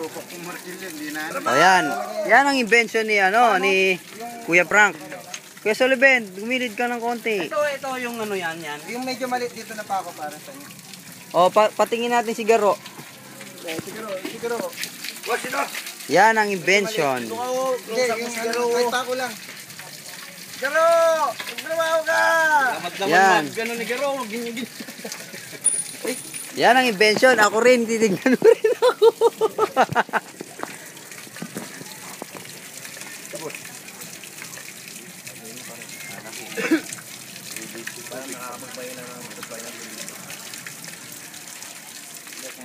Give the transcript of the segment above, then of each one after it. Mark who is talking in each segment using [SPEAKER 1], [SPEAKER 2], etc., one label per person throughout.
[SPEAKER 1] Pupok kong martilyo, hindi na.
[SPEAKER 2] O yan. Yan ang invention ni ano ni Kuya Frank. Kuya Sullivan, gumilid ka ng konti.
[SPEAKER 1] Ito, ito yung ano yan, yan. Yung medyo maliit dito na pa ako para sa inyo.
[SPEAKER 2] O pa patingin natin si Garo.
[SPEAKER 1] Eh, siguro, siguro. What's it
[SPEAKER 2] Yan ang invention.
[SPEAKER 1] Hindi, yung ano, may pako lang. Garo! Magtrabaho ka!
[SPEAKER 2] Yan.
[SPEAKER 1] Gano'n ni Garo, ganyan ganyan.
[SPEAKER 2] Yan ang invention. Ako rin, titignan mo rin ako.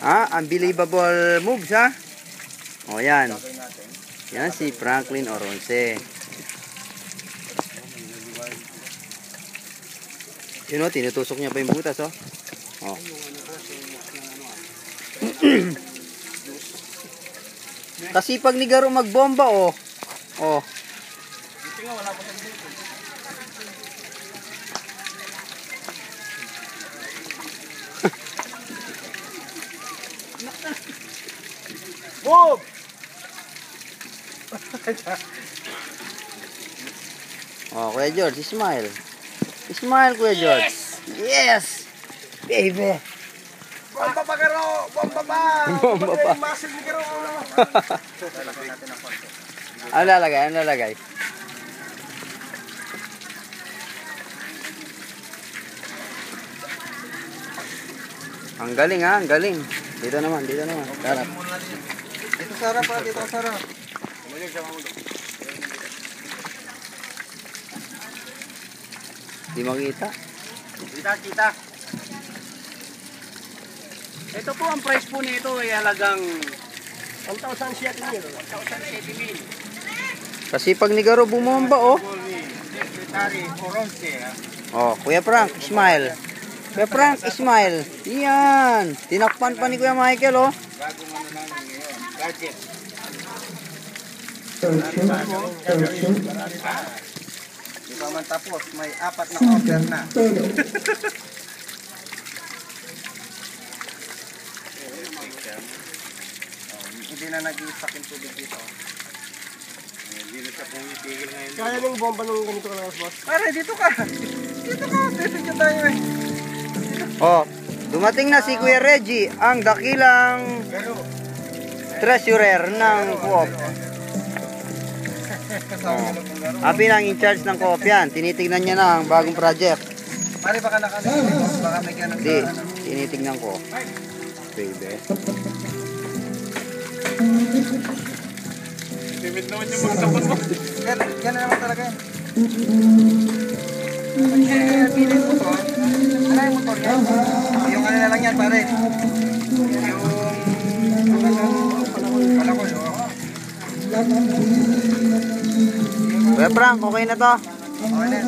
[SPEAKER 2] Ah, unbelievable moves ha. O yan. Yan si Franklin Oronce. Yun o, tinutusok niya pa yung butas oh. Oh. Kasi pag ni Garo magbomba oh. Oh.
[SPEAKER 1] Boom!
[SPEAKER 2] Oh, Kuya George, smile. Smile, Kuya George. Yes! Baby!
[SPEAKER 1] Bomba pa, Garo! Bomba pa!
[SPEAKER 2] Bomba pa.
[SPEAKER 1] Yung muscle ni Garo!
[SPEAKER 2] Ano lalagay? Ano lalagay? Ang galing ha, ang galing. Dito naman, dito naman. Sarap.
[SPEAKER 1] Dito Sara pa, dito Sara.
[SPEAKER 2] Di makita.
[SPEAKER 1] Kita, kita. Ito po ang price po nito ay halagang 1,007 mil. 1,007 mil.
[SPEAKER 2] Kasi pag ni Garo bumomba oh. Oh, Kuya Frank, smile. Kuya Frank, smile. Yan. Tinakpan pa ni Kuya Michael oh.
[SPEAKER 1] Bagong ano namin ngayon. Gadget. Di pa man tapos, may apat na order na. Oh, Hindi na nag-isak yung tubig dito. Hindi na siya pumitigil ngayon.
[SPEAKER 3] Kaya ng bomba ng ganito ka lang, boss?
[SPEAKER 1] Pare, dito ka. Dito ka. Dito tayo eh.
[SPEAKER 2] Oh, dumating na si Kuya Reggie, ang dakilang treasurer ng co-op.
[SPEAKER 1] Kasama mo ng garo.
[SPEAKER 2] Happy nang in charge ng co-op yan. Tinitignan niya na ang bagong project.
[SPEAKER 1] Pare, baka nakano. Baka may ganun
[SPEAKER 2] Hindi,
[SPEAKER 1] ano.
[SPEAKER 2] tinitignan ko. Baby.
[SPEAKER 1] Timid naman yung magtapon mo. Yan, yan na naman talaga yan. Pag pinit mo to, ano yung motor yan? Yung ano na lang yan, pare. Yung... Palakol, oh.
[SPEAKER 2] Kuya Frank, okay na to?
[SPEAKER 1] Okay na.